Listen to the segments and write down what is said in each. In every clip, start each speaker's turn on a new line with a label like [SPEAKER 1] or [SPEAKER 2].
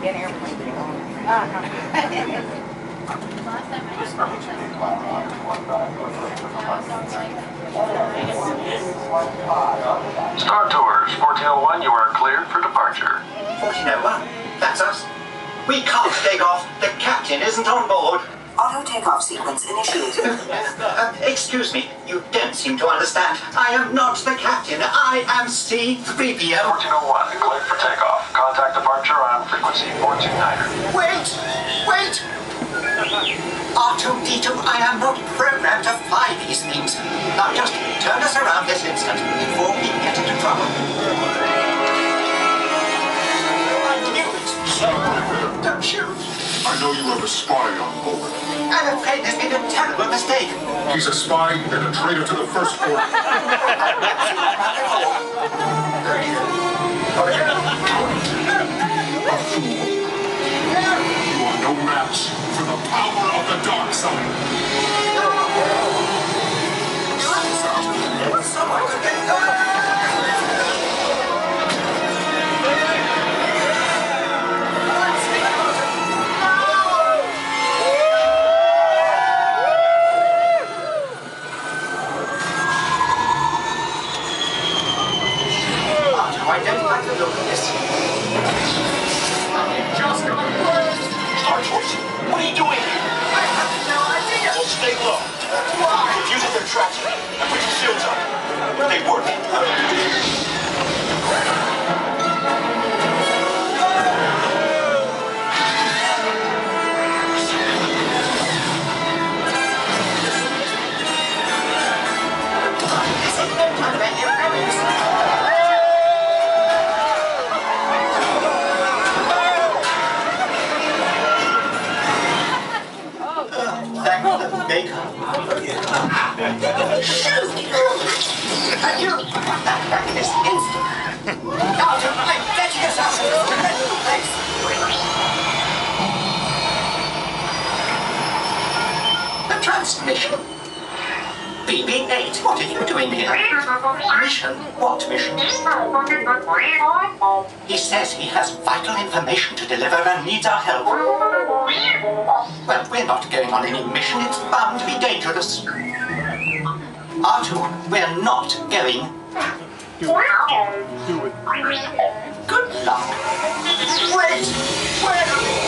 [SPEAKER 1] Get airplane.
[SPEAKER 2] Star Tours, 1401, you are cleared for departure.
[SPEAKER 3] 1401. That's us. We can't take off. The captain isn't on board.
[SPEAKER 4] Auto takeoff sequence initiated.
[SPEAKER 3] Uh, excuse me. You don't seem to understand. I am not the captain. I am C3PO.
[SPEAKER 2] 1401, cleared for takeoff. Contact departure on frequency 429er.
[SPEAKER 3] Wait! Wait! R2D2, I am not programmed to fly these things. Now just turn us around this instant I knew it. Don't shoot.
[SPEAKER 5] I know you have a spy on board.
[SPEAKER 3] I'm afraid there's been a terrible mistake.
[SPEAKER 5] He's a spy and a traitor to the First Order.
[SPEAKER 3] R2, I don't like the look of this.
[SPEAKER 5] Just
[SPEAKER 6] Star what are you doing here?
[SPEAKER 3] I have no idea.
[SPEAKER 6] Well, stay low.
[SPEAKER 3] Why?
[SPEAKER 6] Confusing their tracks and put your shields on. They work.
[SPEAKER 3] The. Shoot! You this instant. Out of this dreadful place. The transmission. BB-8, what are you doing here? Mission? What mission? He says he has vital information to deliver and needs our help. Well, we're not going on any mission. It's bound to be dangerous. R2, we're not going. Good luck. Wait! Where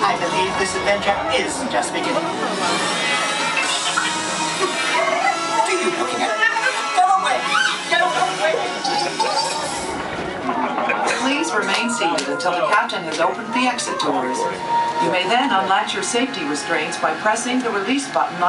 [SPEAKER 3] I believe this adventure is just beginning. What are you looking at? Go away! Go away!
[SPEAKER 1] Please remain seated until the captain has opened the exit doors. You may then unlatch your safety restraints by pressing the release button on